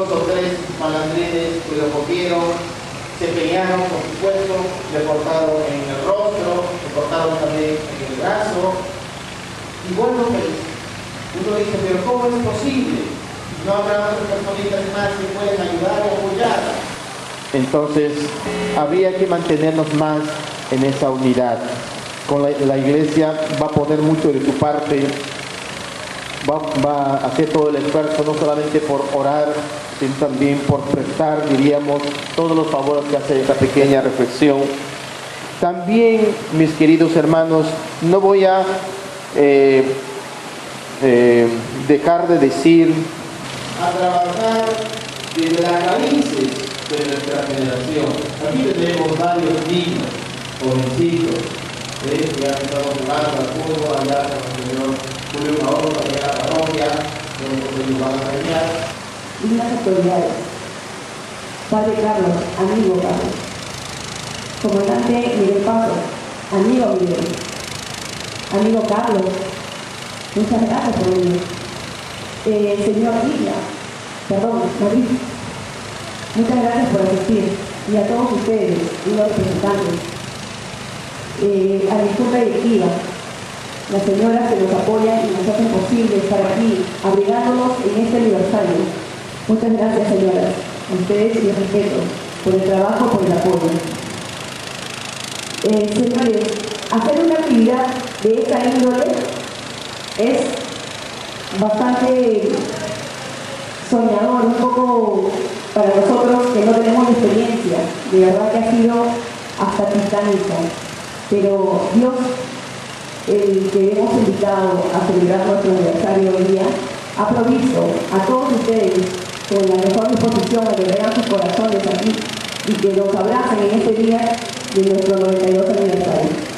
dos o tres malandrines que lo cogieron, se peñaron, por supuesto, le cortaron en el rostro, le cortaron también en el brazo. Y bueno, pues, uno dice, pero ¿cómo es posible? No habrá otras personitas más que pueden ayudar o apoyar. Entonces, habría que mantenernos más en esa unidad. Con la, la iglesia va a poner mucho de su parte, va, va a hacer todo el esfuerzo, no solamente por orar, sino también por prestar, diríamos, todos los favores que hace esta pequeña reflexión. También, mis queridos hermanos, no voy a eh, eh, dejar de decir a trabajar desde las raíces de nuestra generación. Aquí tenemos varios niños, jovencitos, ¿eh? que han estado jugando al fútbol allá con el señor a y las autoridades. Padre Carlos, amigo Carlos. Comandante Miguel Paso, amigo Miguel. Amigo Carlos, muchas gracias por venir. Eh, señor Lidia, perdón, Madrid, muchas gracias por asistir. Y a todos ustedes, y los representantes. Eh, a junta directiva, las señoras que nos apoyan y nos hacen posible estar aquí, abrigándonos en este aniversario. Muchas gracias, señoras. A ustedes y respeto por el trabajo, por el apoyo. Eh, señores, hacer una actividad de esta índole es bastante soñador, un poco para nosotros que no tenemos experiencia. De verdad que ha sido hasta titánica. Pero Dios el que hemos invitado a celebrar nuestro aniversario hoy día, ha provisto a todos ustedes con la mejor disposición a que vean sus corazones aquí y que nos abracen en este día de nuestro 92 aniversario.